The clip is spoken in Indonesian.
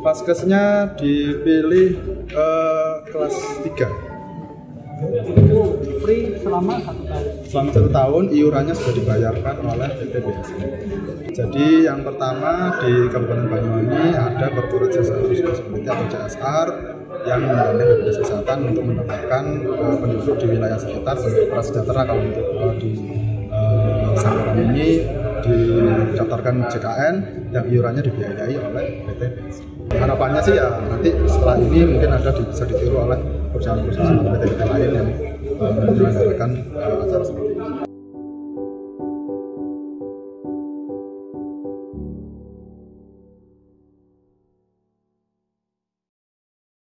Vaskesnya dipilih uh, kelas 3 free selama satu tahun. Selama satu tahun iurannya sudah dibayarkan oleh PT BSI. Jadi yang pertama di Kabupaten Banyuwangi ada Korporat Jasa Responsibility atau CSR yang menggandeng BPJS Kesehatan untuk mendapatkan uh, penduduk di wilayah sekitar prasejahtera kalau untuk uh, di uh, ini didaftarkan JKN yang iurannya dibiayai oleh PT BSI. Harapannya sih ya nanti setelah ini mungkin ada bisa ditiru oleh perusahaan-perusahaan PT-PT lain yang menyelenggarakan uh, acara seperti ini.